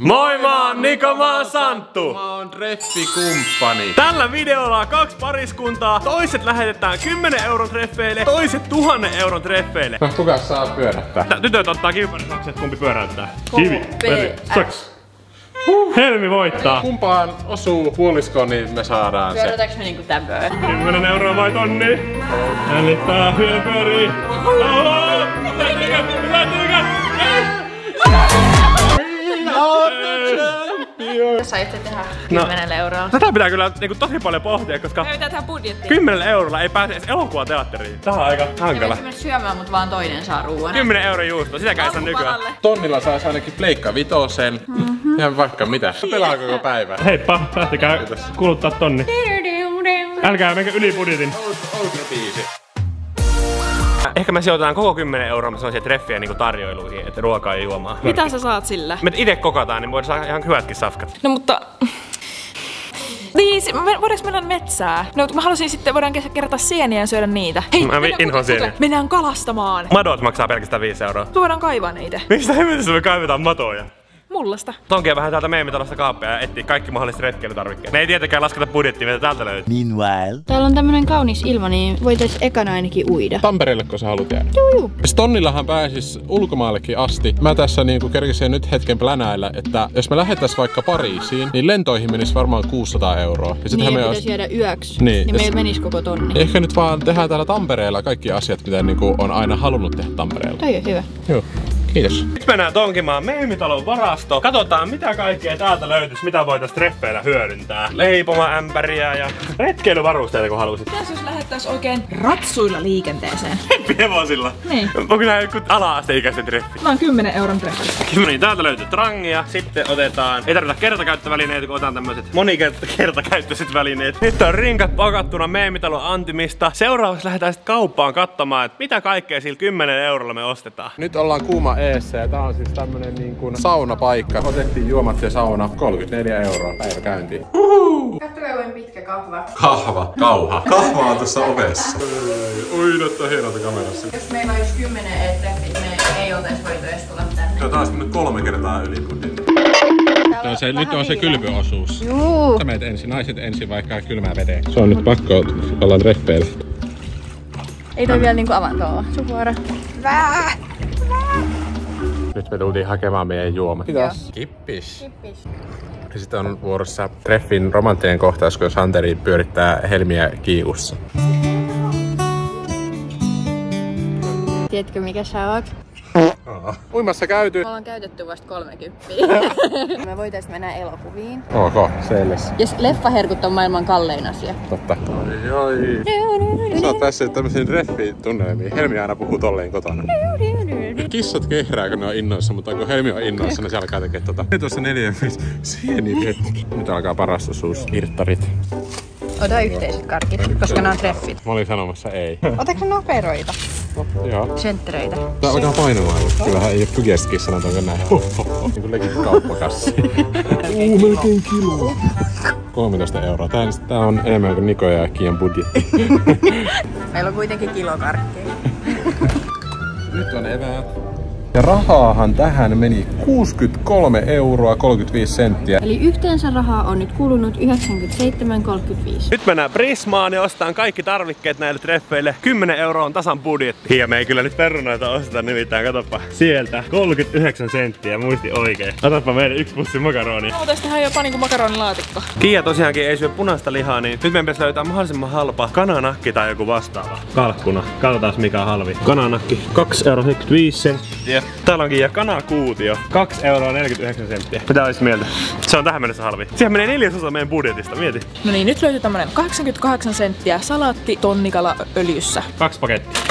Moi mä oon Niko, mä oon Santtu! Mä oon treffikumppani. Tällä videolla on kaksi pariskuntaa. Toiset lähetetään 10 euron treffeille, toiset 1000 euron treffeille. No kuka saa pyörättää? Tää Tytöt ottaa kiviparisakset, kumpi pyöräyttää. Kivi, S. saks. Helmi voittaa. Kumpaan osuu puolisko, niin me saadaan se. Pyörätäänkö me niinku tämmöön? 10 euroa vai tonni? Jännittää, hyö pyörii. Oho! Lähtyykö? Sä itse tehdä No. 10 euroa. Tätä pitää kyllä niinku tosi paljon pohtia, koska Me pitää tehdä budjetti. 10 eurolla ei pääse edes elokuvateatteriin. Tää on aika hankala. Me syömään, mutta vaan toinen saa ruoan. 10 euro juusto, sitäkään ei saa nykyään. Tonnilla saisi ainakin pleikka vitosen. Mm-hmm. Ja vaikka mitä. Pelaa koko päivän. Heippa, lähtekää kuluttaa tonni. Älkää menkö yli budjetin. Outro biisi. Ehkä me sijoitetaan koko 10 euroa sellaisia treffiä niinku tarjoiluihin, että ruokaa ja juomaa. Mitä sä saat sillä? Me itse kokataan, niin voidaan saada ihan hyvätkin safkat. No mutta... Niin, voidaanko mennä metsää? No mä haluaisin sitten, voidaan kerätä sieniä ja syödä niitä. Hei, Mä mennään inhoan sieniä. Mennään kalastamaan. Madot maksaa pelkästään 5 euroa. Me voidaan kaivaa niitä. Mistä hemmetissä me kaivetaan matoja? Mullasta. Tonkia vähän täältä meemitalosta kaappia ja etsiä kaikki mahdolliset retkeilytarvikkeet. Me ei tietenkään lasketa budjettia, mitä täältä löytyy. Meanwhile. Täällä on tämmönen kaunis ilma, niin voitais ekana ainakin uida. Tampereelle, kun sä haluat jäädä. Juu, juu. Siis Tonnillahan pääsis ulkomaallekin asti. Mä tässä niinku kerkisin nyt hetken plänäillä, että jos me lähettäis vaikka Pariisiin, niin lentoihin menisi varmaan 600 euroa. Ja Niin, sittenhän ja me pitäisi olisi... jäädä yöksi. Niin, Niin, niin meillä menisi koko tonni. Ehkä nyt vaan tehdään täällä Tampereella kaikki asiat, mitä niinku on aina halunnut tehdä Tampereella. Toi on hyvä. Joo. Kiitos. Nyt mennään tonkimaan meemitalon varasto. Katsotaan mitä kaikkea täältä löytyisi, mitä voitais treffeillä hyödyntää. Leipoma-ämpäriä ja retkeilyvarusteita kun halusit. Mitäs jos lähettäis oikein ratsuilla liikenteeseen? Hevosilla. Niin. Onko nää joku ala-asteikäiset treffit? Mä oon 10 euron treffi. Niin, täältä löytyy trangia, sitten otetaan, ei tarvita kertakäyttövälineitä, kun otetaan tämmöiset monikertakäyttöiset välineet. Nyt on rinkat pakattuna meemitalon antimista. Seuraavaksi lähdetään sitten kauppaan katsomaan, että mitä kaikkea sillä 10 eurolla me ostetaan. Nyt ollaan kuuma eessä ja tää on siis tämmönen niin kuin saunapaikka. Otettiin juomat ja sauna 34 euroa päivä käyntiin. Katsokaa kuin pitkä kahva. Kahva, kauha. Kahva on tässä ovessa. Oi, näyttää hienolta kamerassa. Jos meillä olisi 10 treffit, me ei oltais voitu edes tulla tänne. Se on taas nyt kolme kertaa yli budjetin. No se, nyt on se kylpyosuus. Juu. Sä meet ensin, naiset ensin vaikka kylmää veteen. Se on nyt pakko olla treffeillä. Ei toi vielä niinku avantoa. Suora. Nyt me tultiin hakemaan meidän juomat. Kiitos. Kippis. Kippis. Ja sitten on vuorossa treffin romanttinen kohtaus, kun Santeri pyörittää helmiä kiikussa. Tiedätkö mikä sä oot? Uimassa käyty. Me ollaan käytetty vasta 30. Me voitais mennä elokuviin. Ok, selles. Ja leffaherkut on maailman kallein asia. Totta. Oi, oi. Sä oot päässyt tämmöisiin treffitunnelmiin. Helmi aina puhuu tolleen kotona. Kissat kehrää, kun ne on innoissa, mutta kun Helmi on innoissa, niin se alkaa tekee tota. Nyt on se neljä viisi sieniretki. Nyt alkaa paras osuus. Irttarit. Ota yhteiset karkit, koska nämä on treffit. Mä olin sanomassa ei. Otatko noperoita? Joo. Senttereitä. Tää alkaa painumaan. Kyllähän ei oo pykestikin sanotaanko näin. niin kuin legit kauppakassi. Uu, melkein kilo. 13 euroa. Tää, tää on enemmän kuin Niko ja Kian budjetti. Meillä on kuitenkin kilokarkkeja. Nyt on eväät. Ja rahaahan tähän meni 63 euroa 35 senttiä. Eli yhteensä rahaa on nyt kulunut 97,35. Nyt mennään Prismaan ja ostaan kaikki tarvikkeet näille treffeille. 10 euroa on tasan budjetti. Ja me ei kyllä nyt perunoita osteta nimittäin, katoppa. Sieltä 39 senttiä, muisti oikein. Otapa meille yksi pussi makaronia. Voitais tehdä jopa niinku makaronilaatikko. Kiia tosiaankin ei syö punaista lihaa, niin nyt meidän pitäisi löytää mahdollisimman halpa kananakki tai joku vastaava. Kalkkuna. Katsotaan mikä on halvi. Kananakki 2,75 euro senttiä. Täällä onkin ja kanakuutio 2,49 euroa senttiä. Mitä olisi mieltä? Se on tähän mennessä halvi. Siihen menee neljäsosa meidän budjetista, mieti. No niin, nyt löytyy tämmönen 88 senttiä salaatti tonnikala öljyssä. Kaksi pakettia.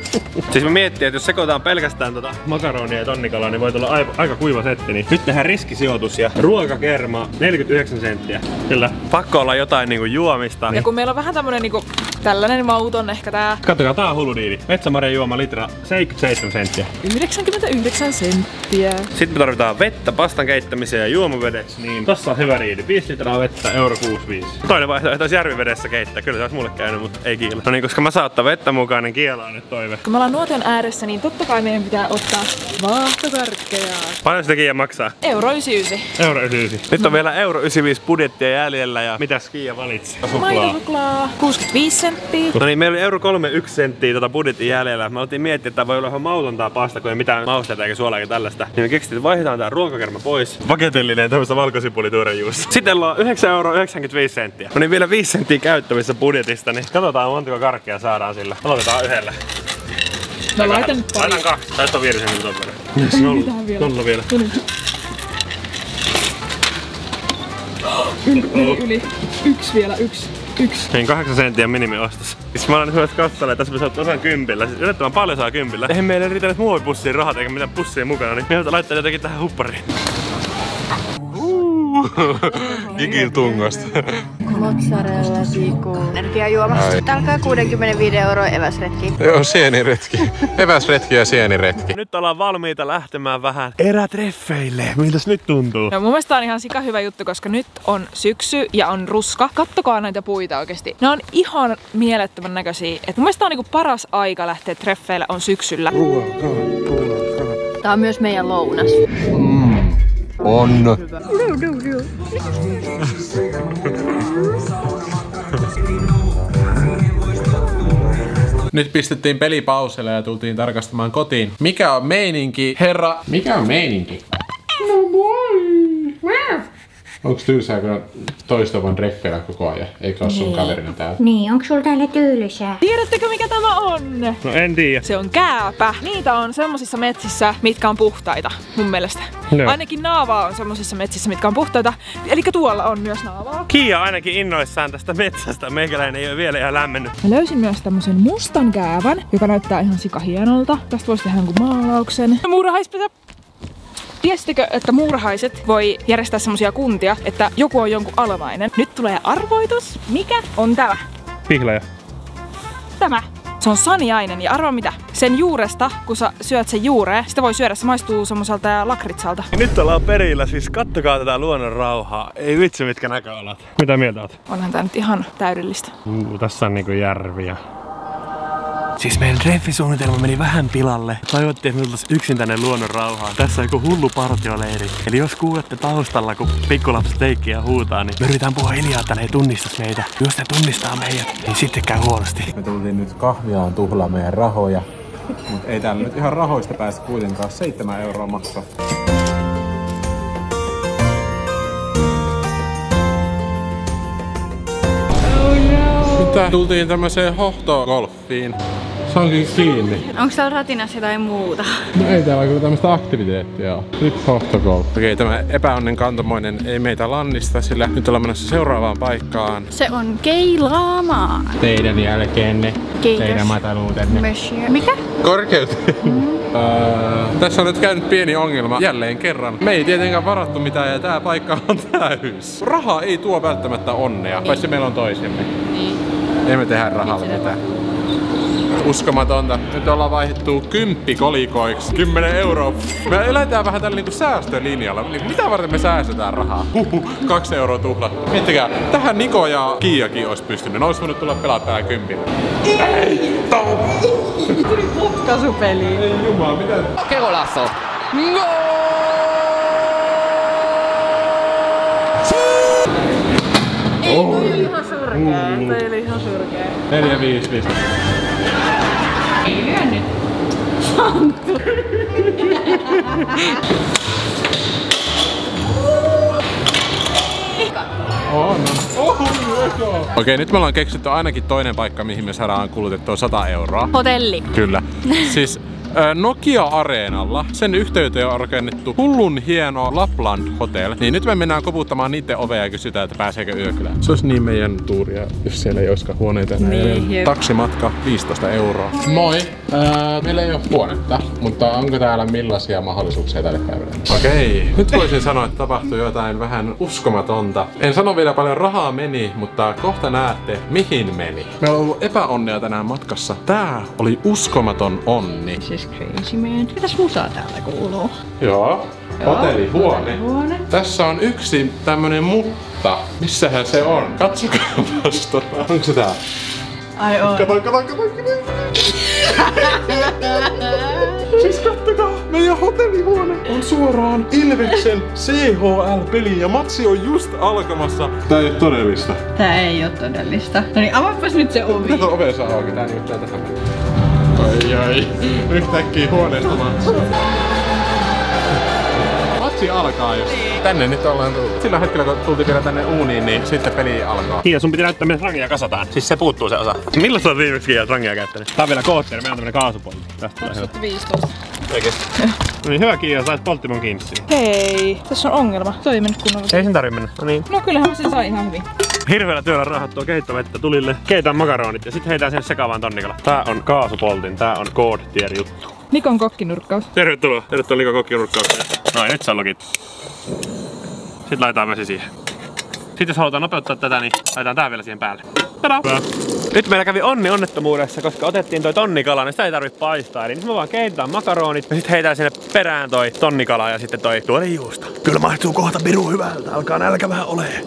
siis mä miettii, että jos sekoitetaan pelkästään tota makaronia ja tonnikalaa, niin voi tulla aika, aika kuiva setti. Niin nyt tehdään riskisijoitus ja ruokakerma 49 senttiä. Kyllä. Pakko olla jotain niinku juomista. Ja kun meillä on vähän tämmönen niinku tällainen mauton ehkä tää Katsokaa, tää on hullu diili. Metsämarjan juoma litra 77 senttiä. 90 29 senttiä. Sitten me tarvitaan vettä pastan keittämiseen ja juomavedeksi, niin tossa on hyvä riidi. 5 litraa vettä, euro 65. Toinen vaihtoehto olisi järvivedessä keittää, kyllä se olisi mulle käynyt, mutta ei kiila. No niin, koska mä saattaa vettä mukaan, niin kiela on nyt toive. Kun me ollaan nuotion ääressä, niin totta kai meidän pitää ottaa vaahtokarkkeja. Paljon sitä kiia maksaa? Euro 99. Euro 99. Nyt on vielä euro 95 budjettia jäljellä ja mitä Skia valitsi? Maitosuklaa 65 senttiä. No niin, meillä oli euro 31 senttiä tota budjetin jäljellä. Me oltiin miettiä, että voi olla ihan mautontaa pasta, kun ei mitään mausteita eikä suolaa eikä tällaista. Niin me keksittiin, että vaihdetaan tää ruokakerma pois. Paketillinen tämmöistä valkosipulituorejuusta. Sitten ollaan 9,95 euro senttiä. No niin, vielä 5 senttiä käyttävissä budjetista, niin katsotaan montako karkkia saadaan sillä. Aloitetaan yhdellä. Mä laitan nyt pari. Laitan kaksi. Tästä on virhe nyt on. Yes, nolla. Mitään vielä. Nolla vielä. Yli, yli, yli. Yksi vielä, yksi. Yksi. Niin 8 senttiä minimiostos. Siis mä olen hyvät katsoneet, tässä me saat osan kympillä. Siis yllättävän paljon saa kympillä. Eihän meille riittänyt muovipussiin rahat eikä mitään pussia mukana, niin me laittaa jotenkin tähän huppariin. Gigin tungosta. Mozzarella siku. Energiajuoma. Sitten alkaa 65 euroa eväsretki. Joo, sieniretki. Eväsretki ja sieniretki. Nyt ollaan valmiita lähtemään vähän erätreffeille. Miltäs nyt tuntuu? No mun mielestä tää on ihan sika hyvä juttu, koska nyt on syksy ja on ruska. Kattokaa näitä puita oikeesti. Ne on ihan mielettömän näköisiä. Et mun mielestä tää on niinku paras aika lähteä treffeille on syksyllä. Tää on myös meidän lounas. On. Nyt pistettiin peli pauselle ja tultiin tarkastamaan kotiin. Mikä on meininki? Herra, mikä on meininki? No moi! Onks tylsää, kun on toistuvan reffeillä koko ajan? Eikä ole sun kaverina täällä? Niin, onko sulla täällä tylsää? Tiedättekö mikä tämä on? No en tiedä. Se on kääpä. Niitä on semmosissa metsissä, mitkä on puhtaita, mun mielestä. Joo. Ainakin naavaa on semmosissa metsissä, mitkä on puhtaita. Eli tuolla on myös naavaa. Kiia ainakin innoissaan tästä metsästä. Meikäläinen ei ole vielä ihan lämmennyt. Mä löysin myös tämmösen mustan käävän, joka näyttää ihan sikahienolta. Tästä voisi tehdä jonkun maalauksen. Muurahaispesä. Tiesittekö, että muurahaiset voi järjestää semmosia kuntia, että joku on jonkun alamainen? Nyt tulee arvoitus. Mikä on tämä? Pihlaja. Tämä. Se on saniainen ja arva mitä? Sen juuresta, kun sä syöt sen juureen, sitä voi syödä, se maistuu semmoiselta lakritsalta. Nyt ollaan perillä, siis kattokaa tätä luonnon rauhaa. Ei vitsi mitkä näköalat. Mitä mieltä oot? Onhan tää nyt ihan täydellistä. Uh, tässä on niinku järviä. Siis meidän treffisuunnitelma meni vähän pilalle. Toivottiin, että me tultais yksin tänne luonnon rauhaan. Tässä on joku hullu partioleiri. Eli jos kuulette taustalla, kun pikkulapset leikkiä ja huutaa, niin me yritetään puhua hiljaa, että ne ei meitä. Jos ne tunnistaa meidät, niin sitten käy huonosti. Me tultiin nyt kahviaan tuhlaa meidän rahoja. Mutta ei täällä nyt ihan rahoista pääse kuitenkaan 7 euroa maksaa. Mitä? Tultiin tämmöiseen hohtogolfiin. Se onkin kiinni. Onko täällä ratinassa jotain muuta? No ei täällä kyllä tämmöistä aktiviteettia ole. Hohtogolf. Okei, tämä epäonnen kantomoinen ei meitä lannista, sillä nyt ollaan menossa seuraavaan paikkaan. Se on keilaamaan. Teidän jälkeenne. Kiitos. Teidän mataluutenne. Monsieur. Mikä? Korkeus. Öö, tässä on nyt käynyt pieni ongelma jälleen kerran. Me ei tietenkään varattu mitään ja tää paikka on täys. Raha ei tuo välttämättä onnea, paitsi meillä on toisemme. Niin. Ei me tehdä rahalla mitään. Uskomatonta. Nyt ollaan vaihdettu kymppi kolikoiksi. 10 euroa. Me eletään vähän tällä niinku säästölinjalla. Mitä varten me säästetään rahaa? Huhu, kaksi euroa tuhlattu. Miettikää, tähän Niko ja Kiiakin olisi pystynyt. Ne olisi voinut tulla pelaa täällä kympillä. Kasupeli. Ei jumala, mitä? Ei, toi oli ihan surkea. Toi oli ihan surkea. 4, 5, 5. On. Okei, nyt me ollaan keksitty ainakin toinen paikka, mihin me saadaan kulutettua 100 euroa. Hotelli. Kyllä. Siis Nokia-areenalla, sen yhteyteen on rakennettu hullun hieno Lapland Hotel. Niin nyt me mennään koputtamaan niiden ovea ja kysytään, että pääseekö yökylään. Se olisi niin meidän tuuria, jos siellä ei olisikaan huoneita enää. Niin. Taksimatka 15 euroa. Moi! Öö, meillä ei ole huonetta, mutta onko täällä millaisia mahdollisuuksia tälle päivälle? Okei, nyt voisin sanoa, että tapahtui jotain vähän uskomatonta. En sano vielä paljon rahaa meni, mutta kohta näette, mihin meni. Meillä on ollut epäonnea tänään matkassa. Tää oli uskomaton onni. Siis is crazy man. Mitäs musaa täällä kuuluu? Joo. Hotellihuone. Huone. Tässä on yksi tämmönen mutta. Missähän se on? Katsokaa vasta. Onko se tää? Ai on. Kato, kato, kato, kato. siis kattokaa, meidän hotellihuone on suoraan Ilveksen CHL-peli ja matsi on just alkamassa. Tää ei oo todellista. Tää ei oo todellista. No niin, avaapas nyt se ovi. Mitä tuo oven saa auki? Tää niin tähän. Ai ai. Yhtäkkiä huoneesta matsi. Matsi alkaa just. Tänne nyt ollaan tullut. Sillä hetkellä kun tultiin vielä tänne uuniin, niin sitten peli alkaa. Kiia, sun piti näyttää, miten rangia kasataan. Siis se puuttuu se osa. Milloin sä oot viimeksi Kiia rangia käyttänyt? Tää on vielä kootteri, meillä on tämmönen kaasupolvi. Tästä tulee hyvä. 2015. Oikeesti. No niin, hyvä Kiia, sait polttimon kiinni siihen. Hei, tässä on ongelma. Toi ei mennyt kunnolla. Ei sen tarvi mennä. No niin. No kyllähän se sai ihan hyvin. Hirveellä työllä rahattua kehittämättä tulille. Keitään makaronit ja sitten heitään sen sekavaan tonnikala. Tää on kaasupoltin, tää on God tier juttu. Nikon kokkinurkkaus. Tervetuloa. Tervetuloa Liko kokkinurkkaukseen. Noin, nyt sä lukit. Sitten laitetaan vesi siihen. Sitten jos halutaan nopeuttaa tätä, niin laitetaan tää vielä siihen päälle. Tada! Hyvä. Nyt meillä kävi onni onnettomuudessa, koska otettiin toi tonnikala, niin sitä ei tarvitse paistaa. Eli nyt me vaan keitetään makaronit ja sitten heitään sinne perään toi tonnikala ja sitten toi tuorejuusta. Kyllä maistuu kohta piru hyvältä, alkaa nälkä vähän olee.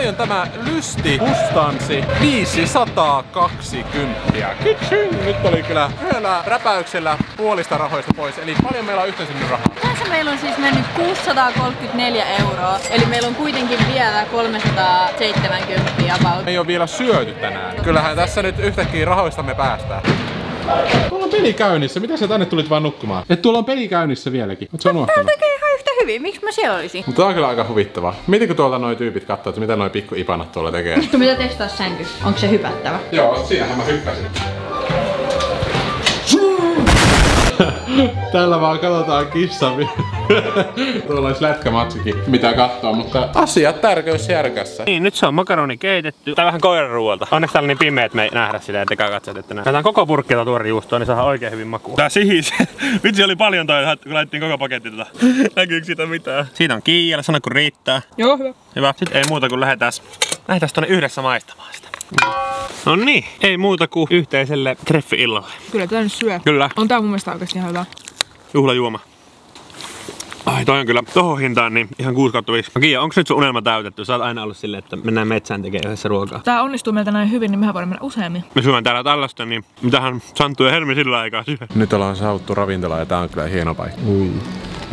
Paljon tämä lysti kustansi 520. Kitsin! Nyt oli kyllä yhdellä räpäyksellä puolista rahoista pois. Eli paljon meillä on yhteensä nyt rahaa. Tässä meillä on siis mennyt 634 euroa. Eli meillä on kuitenkin vielä 370 about. Me ei ole vielä syöty tänään. Kyllähän tässä nyt yhtäkkiä rahoistamme päästään. Tuolla on peli käynnissä. Mitä sä tänne tulit vaan nukkumaan? Et tuolla on peli käynnissä vieläkin. Oot sä unohtanut? Hyvin. Miksi mä siellä olisin? Mutta tää on kyllä aika huvittavaa. Mietin kun tuolta noi tyypit katsoo, että mitä noi pikku ipanat tuolla tekee. Mitä testaa sänky? Onko se hypättävä? Joo, siinähän mä hyppäsin. Tällä vaan katsotaan kissa. Tuolla olisi lätkämatsikin, mitä katsoa, mutta asiat tärkeysjärkässä. Niin, nyt se on makaroni keitetty. Tää on vähän koiran ruoalta. Onneksi täällä on niin pimeä, että me ei nähdä sitä, ettekä katsot, että nähdään. Laitetaan koko purkkilta tuorejuustoa, niin saadaan oikein hyvin makua. Tää sihis. Vitsi oli paljon toi, kun laitettiin koko paketti tota. Näkyykö siitä mitään? Siitä on kiiellä, sano kun riittää. Joo, hyvä. Hyvä. Sitten ei muuta kuin lähdetään, lähdetään tonne yhdessä maistamaan sitä. No niin, ei muuta kuin yhteiselle treffi-illalle. Kyllä tätä nyt syö. Kyllä, On tää mun mielestä oikeesti ihan hyvä. juhlajuoma. Ai toi on kyllä tohon hintaan niin ihan 6 kautta 5. No Kiia, onks nyt sun unelma täytetty? Sä oot aina ollut silleen, että mennään metsään tekemään yhdessä ruokaa. Tää onnistuu meiltä näin hyvin, niin mehän voidaan mennä useammin. Me syön täällä tällaista, niin mitähän Santtu ja Helmi sillä aikaa syö. Nyt ollaan saavuttu ravintola ja tää on kyllä hieno paikka. Ui,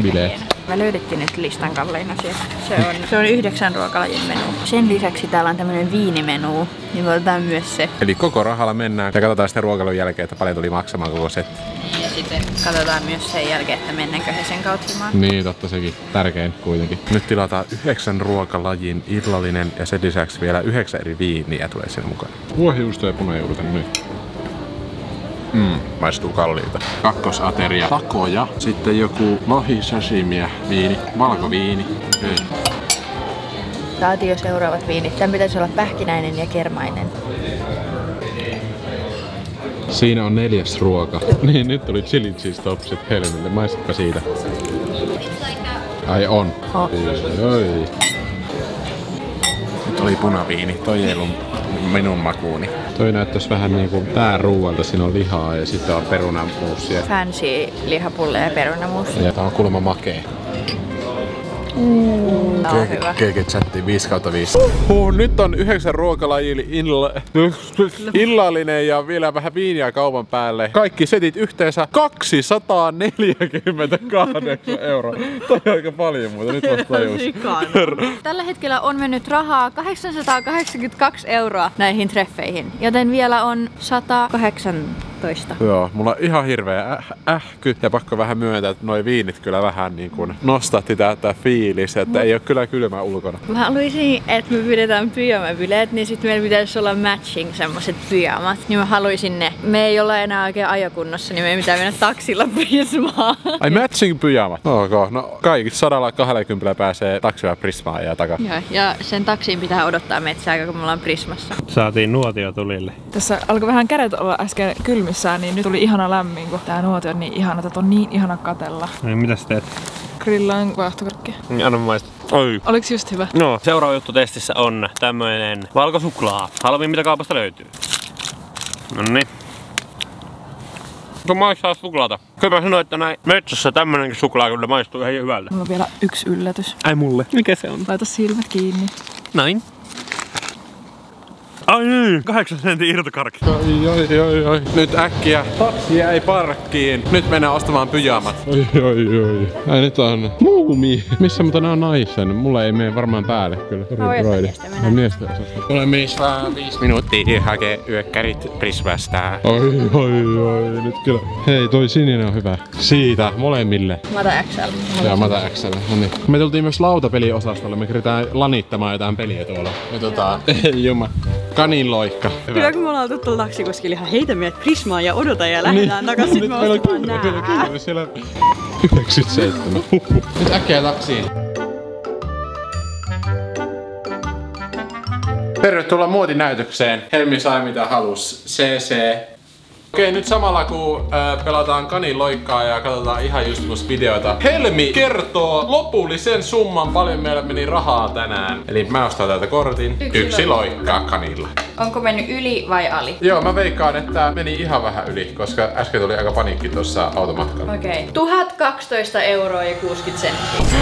bileet. Me löydettiin nyt listan kallein asia. Se on, se on yhdeksän ruokalajin menu. Sen lisäksi täällä on tämmönen viinimenu, niin me otetaan myös se. Eli koko rahalla mennään ja katsotaan sitten ruokailun jälkeen, että paljon tuli maksamaan koko setti. Ja sitten katsotaan myös sen jälkeen, että mennäänkö he sen kautta Niin, totta sekin. Tärkein kuitenkin. Nyt tilataan yhdeksän ruokalajin illallinen ja sen lisäksi vielä yhdeksän eri viiniä tulee sinne mukaan. Vuohijuusto ja punajuurta nyt. Mm, maistuu kalliilta. Kakkosateria, takoja, sitten joku lohi, sashimiä, viini, valkoviini. Okay. Saatiin jo seuraavat viinit. Tämän pitäisi olla pähkinäinen ja kermainen. Siinä on neljäs ruoka. niin, nyt tuli chili cheese topsit Helmille. Maistatko siitä? Ai on. Oh. Oi, oi. Nyt oli punaviini. Toi ei ollut minun makuuni. Toi näyttäisi vähän niinku tää ruualta. Siinä on lihaa ja sitten on perunamuusia. Fancy lihapulle ja perunamuusi. Ja tää on kuulemma makee. Tää on hyvä. GG chatti 5 kautta 5. Huh, nyt on yhdeksän ruokalajilla illa, illallinen ja vielä vähän viiniä kaupan päälle. Kaikki setit yhteensä 248 euroa. Toi on aika paljon muuta, nyt vasta tajus. Tällä hetkellä on mennyt rahaa 882 euroa näihin treffeihin, joten vielä on 118. Joo, mulla on ihan hirveä äh, ähky ja pakko vähän myöntää, että noi viinit kyllä vähän niin kuin nostatti tätä fiilis, että ei ole kyllä kylmä ulkona. Mä haluaisin, että me pidetään pyjamabileet, niin sitten meillä pitäisi olla matching semmoset pyjamat. Niin mä haluaisin ne. Me ei olla enää oikein ajokunnossa, niin me ei pitää mennä taksilla Prismaan. Ai matching pyjamat. Ok, no kaikki 120 pääsee taksilla Prismaan ja takaa. Joo, ja sen taksiin pitää odottaa metsää, kun me ollaan Prismassa. Saatiin nuotio tulille. Tässä alkoi vähän kädet olla äsken kylmissään, niin nyt tuli ihana lämmin, kun tää nuotio on niin ihana. Tätä on niin ihana katella. Niin, mitä sä teet? Grillaan vaahtokarkkia. Niin, anna mä maistaa. Oi. Oliks just hyvä? No, seuraava juttu testissä on tämmöinen valkosuklaa. Halvin mitä kaupasta löytyy. Nonni. Kun maistaa suklaata. Kyllä mä sanoin, että näin metsässä tämmönenkin suklaa kyllä maistuu ihan hyvältä. Mulla on vielä yksi yllätys. Ai mulle. Mikä se on? Laita silmät kiinni. Näin. Ai niin, 8 sentin irtokarkki. Oi, oi, oi, oi. Nyt äkkiä. Taksi jäi parkkiin. Nyt mennään ostamaan pyjamat. Oi, oi, oi. Ai nyt on muumi. Missä mutta nää on naisen? Mulla ei mene varmaan päälle kyllä. Voi broidi. miestä. No osasta. Olen mies vaan viisi minuuttia hakee yökkärit Prismästä. Oi, oi, oi. Nyt kyllä. Hei, toi sininen on hyvä. Siitä, molemmille. Mä otan XL. Ja mä otan XL. No niin. Me tultiin myös lautapeliosastolle. Me keritään lanittamaan jotain peliä tuolla. Ja tota, ei jumma. Kanin loikka. Hyvä. Kyllä kun me ollaan tuttu taksikuskille ihan heitä meidät Prismaan ja odota ja lähdetään niin. takaisin, Nyt me meillä on meillä on nää. kymmenen, siellä 97. Nyt äkkiä taksiin. Tervetuloa muotinäytökseen. Helmi sai mitä halus. CC. Okei, nyt samalla kun äh, pelataan kanin loikkaa ja katsotaan ihan just musta videoita. Helmi kertoo lopullisen summan paljon meillä meni rahaa tänään. Eli mä ostan täältä kortin. Yksi Yksi loikkaa kanilla. Onko mennyt yli vai ali? Joo, mä veikkaan, että meni ihan vähän yli, koska äsken tuli aika paniikki tuossa automatkalla. Okei. Okay. 1012 euroa ja 60 senttiä.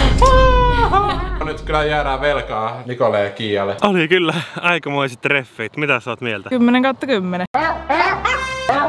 Nyt kyllä jäädään velkaa Nikolle ja Kiialle. Oli kyllä aikamoiset treffit. Mitä sä oot mieltä? 10 kautta 10.